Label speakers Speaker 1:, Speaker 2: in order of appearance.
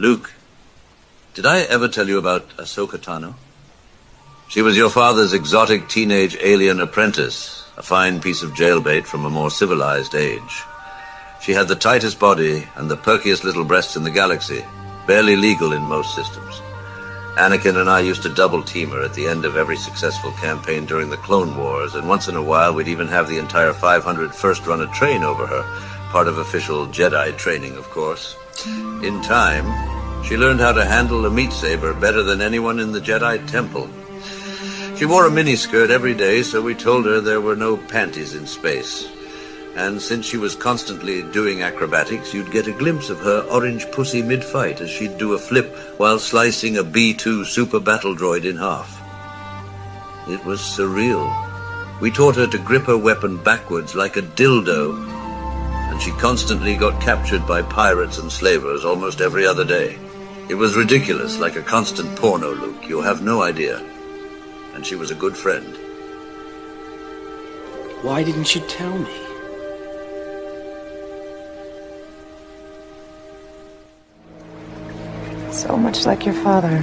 Speaker 1: Luke, did I ever tell you about Ahsoka Tano? She was your father's exotic teenage alien apprentice, a fine piece of jailbait from a more civilized age. She had the tightest body and the perkiest little breasts in the galaxy, barely legal in most systems. Anakin and I used to double team her at the end of every successful campaign during the Clone Wars, and once in a while we'd even have the entire 500 first run a train over her, part of official Jedi training, of course. In time, she learned how to handle a meat saber better than anyone in the Jedi Temple. She wore a miniskirt every day, so we told her there were no panties in space. And since she was constantly doing acrobatics, you'd get a glimpse of her orange pussy mid-fight as she'd do a flip while slicing a B-2 super battle droid in half. It was surreal. We taught her to grip her weapon backwards like a dildo, and she constantly got captured by pirates and slavers almost every other day. It was ridiculous, like a constant porno, Luke. You have no idea. And she was a good friend.
Speaker 2: Why didn't you tell me?
Speaker 3: So much like your father.